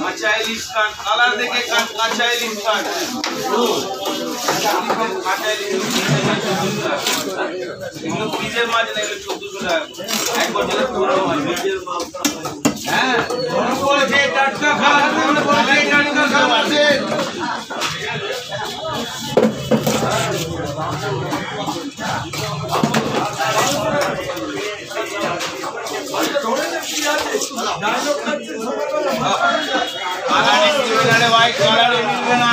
কাঁচা ইলিশ খান কালার দেখে কাঁচা ইলিশ খান। কাঁচা ইলিশ এগুলো ফ্রিজের মাছ না এগুলো চোদ্দশো টাকা এক বছরের পুরো মাছ হ্যাঁ টাটকা মনে টাটকা খান আছে কালারে মিলবে না ভাই কালারে মিলবে না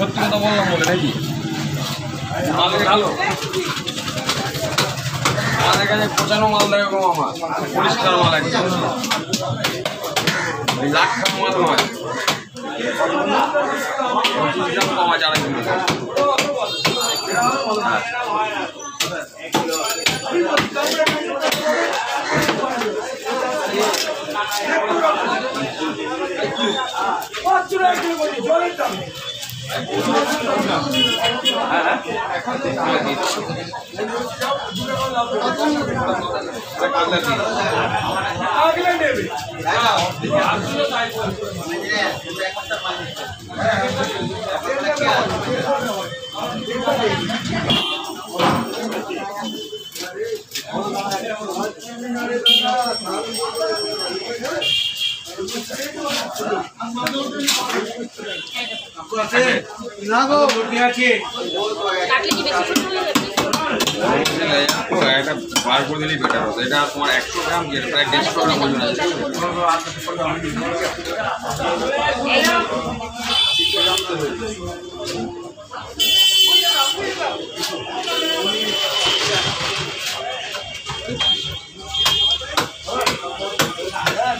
সত্যি কথা বললাম বলে নাকি? মাল ঢালো। আমাদের কাছে পচানো মাল দেবে গো আমার, পরিষ্কার মাল একদম। লাখ মাল পাওয়া যায় আড়াই কিলো না গো রুটি আছে। কাটলে কি বেশি ছোট হয়ে যাবে এটা বার করে দিলেই বেটার হতো এটা তোমার একশো গ্রাম যেটা প্রায় দেড়শো গ্রাম ওজন আছে।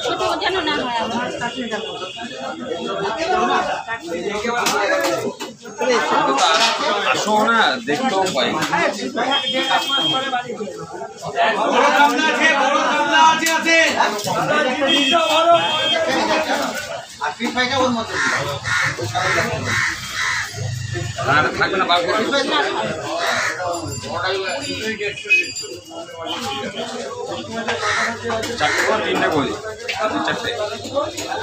ছোট যেন না হয় আমার কাটলে যাব কিন্তু তো আস- না দেখতেও পাই থাকবে না বার তিনটে করি চারটে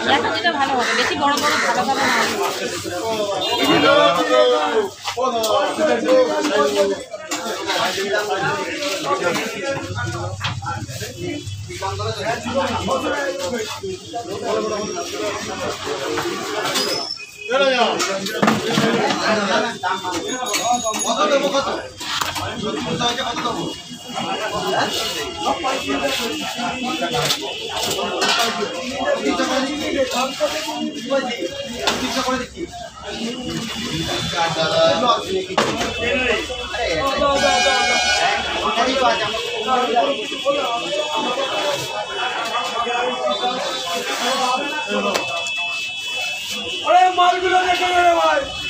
দেখো যেটা ভালো হবে বেশি বড় বড় ভালো ভালো না अरे मालगुलो देखे मेरे भाई।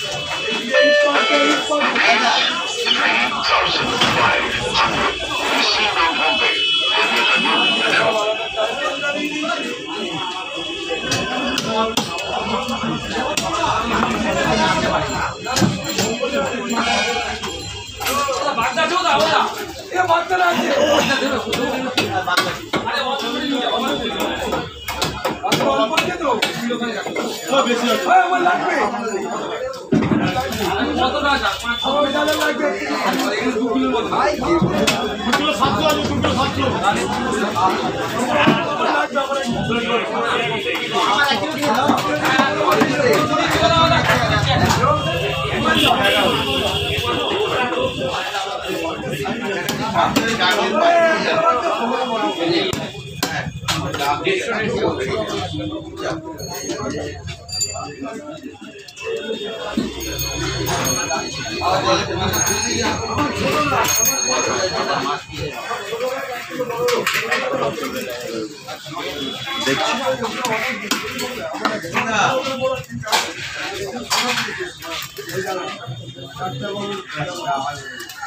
맞다 저 나온다 이거 맞더라 이제 লাগবে 哎，打没输的就回去。对。哎。